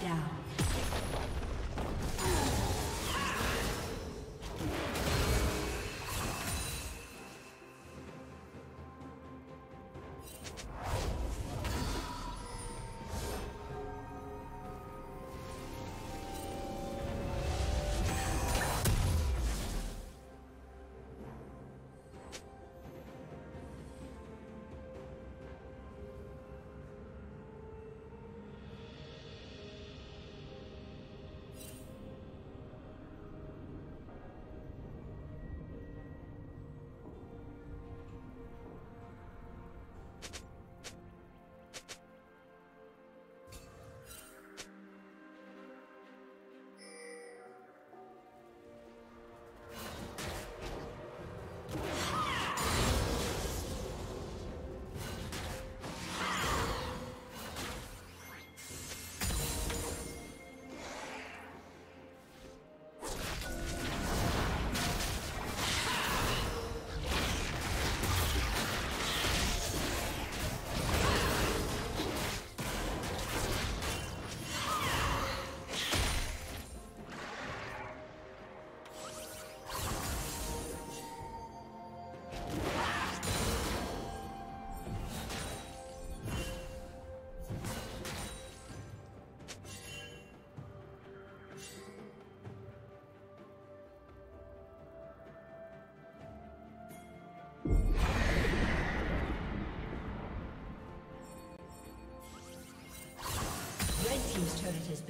down.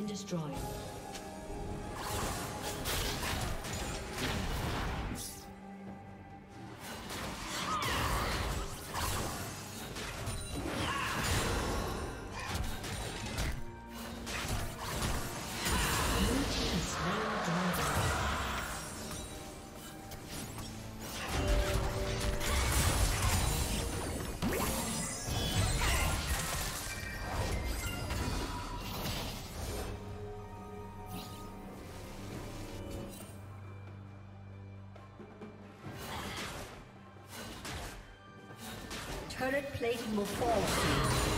Been destroyed. Plating will fall soon.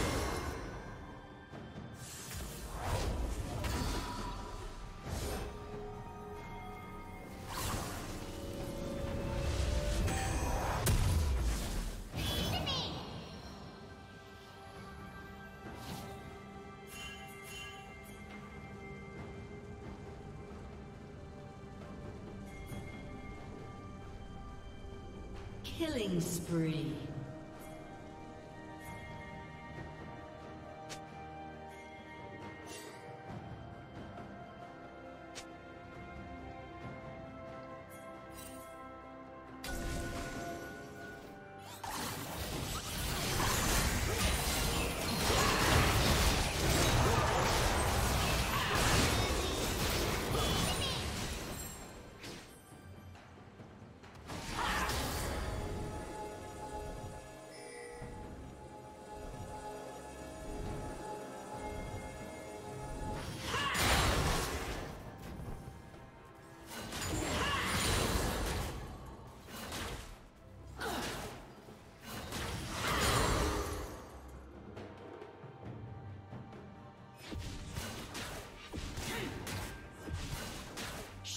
Killing spree.